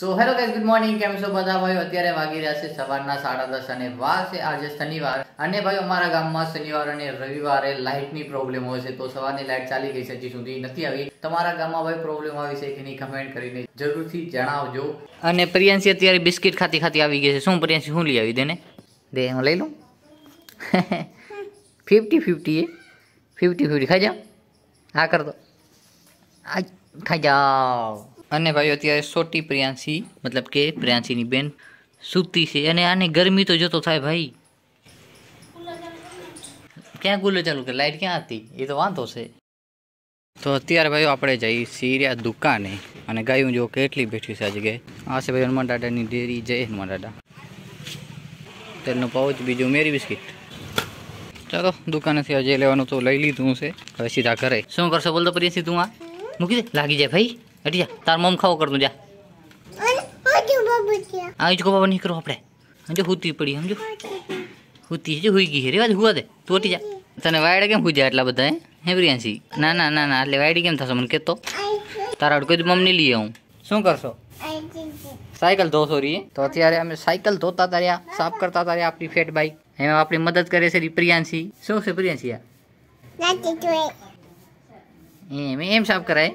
so hello guys good morning કેમ છો બધા ભાઈ અત્યારે વાગી રહ્યા છે સવારના સાડા દસ અને વાર છે આજે શનિવાર અને ભાઈ અમારા ગામમાં શનિવાર અને રવિવારે લાઇટની પ્રોબ્લેમ હોય છે તો સવારની લાઇટ ચાલી ગઈ છે હજી સુધી નથી આવી તમારા ગામમાં ભાઈ પ્રોબ્લેમ આવી છે કે નહીં કમેન્ટ કરીને જરૂરથી જણાવજો અને પ્રિયાંશી અત્યારે બિસ્કિટ ખાતી ખાતી આવી ગઈ છે શું પ્રિયાંશી શું લઈ આવી દેને દે હું લઈ લઉં ફિફ્ટી ફિફ્ટી એ ફિફ્ટી ફિફ્ટી ખાઈ જાઓ હા કરતો દો આ ખાઈ જાઓ અને ભાઈઓ અત્યારે છોટી પ્રિયાંસી મતલબ કે પ્રિયાંસી ની બેન સૂતી છે અને આને ગરમી તો જોતો થાય ભાઈ ક્યાં ગુલો ચાલુ કે લાઈટ ક્યાં હતી એ તો વાંતો છે તો અત્યારે ભાઈઓ આપણે જઈ સીરિયા દુકાને અને ગાયું જો કેટલી બેઠી છે આ જગ્યાએ આસે ભાઈ હમન દાદા ની દેરી જય હમન દાદા તેલ નો પાઉચ બીજો મેરી બિસ્કિટ ચલો દુકાને થી આજે લેવાનું તો લઈ લિધું છે હવે સીધા ઘરે શું કરશો બોલ તો પ્રિયાંસી તું આ મૂકી દે લાગી જાય ભાઈ હટી જા તાર મમ ખાવો કરતું જા આ ઇજકો બાબા નહીં કરો આપણે સમજો હુતી પડી સમજો હુતી છે હુઈ ગઈ રેવા હુવા દે તું હટી જા તને વાયડા કેમ હુજા એટલા બધા હે હે પ્રિયાંશી ના ના ના ના એટલે વાયડી કેમ થશે મને કહેતો તારા કોઈ મમ્મી લઈ આવું શું કરશો સાયકલ ધો સોરી તો અત્યારે અમે સાયકલ ધોતા હતા રહ્યા સાફ કરતા હતા રહ્યા આપણી ફેટ બાઈક એમાં આપણી મદદ કરે છે પ્રિયાંશી શું છે પ્રિયાંશી એમ એમ સાફ કરાય